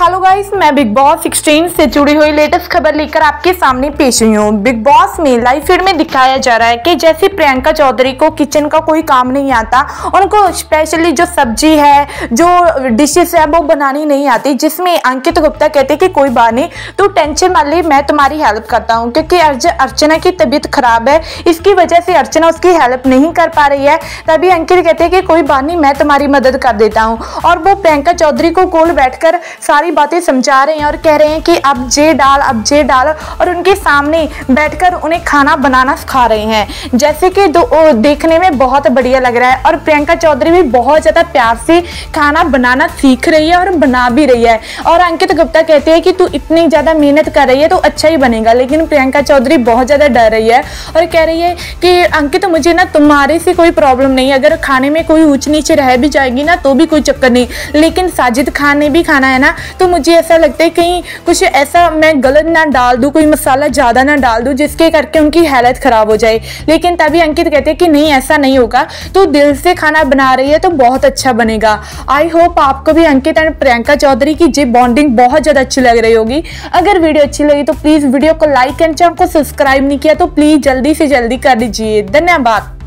Hello guys, मैं big Boss 16 से जुड़ी हुई लेटेस्ट खबर लेकर आपके सामने पेश हुई हूँ। बिग बॉस में लाइव फ़ीड में दिखाया जा रहा है कि जैसे प्रियंका चौधरी को किचन का कोई काम नहीं आता, उनको स्पेशली जो सब्ज़ी है, जो डिशेस है, वो बनानी नहीं आती, जिसमें अंकित गुप्ता कहते कि कोई बात नहीं, तू टेंशन मान ली मैं तुम्हारी हेल्प करता हूँ, क्योंकि अर्ज़, अर्चना की तबीयत खराब है, इसकी वजह से अर्चना उसकी हेल्प नहीं कर पा रही है, तभी अंकित कहते हैं कि कोई बात नहीं, मैं तुम्हारी मदद कर देता हूँ। और वो प्रियंका चौधरी को गोल बैठकर सारी सारी बातें समझा रहे हैं और कह रहे हैं कि अब जे डाल, अब जे डाल और उनके सामने बैठकर उन्हें खाना बनाना सिखा रहे हैं। जैसे कि देखने में बहुत बढ़िया लग रहा है और प्रियंका चौधरी भी बहुत ज़्यादा प्यार से खाना बनाना सीख रही है और बना भी रही है। और अंकित गुप्ता कहते हैं कि तू इतनी ज़्यादा मेहनत कर रही है तो अच्छा ही बनेगा, लेकिन प्रियंका चौधरी बहुत ज़्यादा डर रही है और कह रही है कि अंकित मुझे ना तुम्हारे से कोई प्रॉब्लम नहीं अगर खाने में कोई ऊंच नीचे रह भी जाएगी ना तो भी कोई चक्कर नहीं। लेकिन साजिद खान ने भी खाना है ना तो मुझे ऐसा लगता है कहीं कुछ ऐसा मैं गलत ना डाल दूँ, कोई मसाला ज़्यादा ना डाल दूँ, जिसके करके उनकी हालत ख़राब हो जाए। लेकिन तभी अंकित कहते हैं कि नहीं, ऐसा नहीं होगा। तो दिल से खाना बना रही है तो बहुत अच्छा बनेगा। आई होप आपको भी अंकित एंड प्रियंका चौधरी की जी बॉन्डिंग बहुत ज़्यादा अच्छी लग रही होगी। अगर वीडियो अच्छी लगी तो प्लीज़ वीडियो को लाइक एंड चैनल को सब्सक्राइब नहीं किया तो प्लीज़ जल्दी से जल्दी कर दीजिए। धन्यवाद।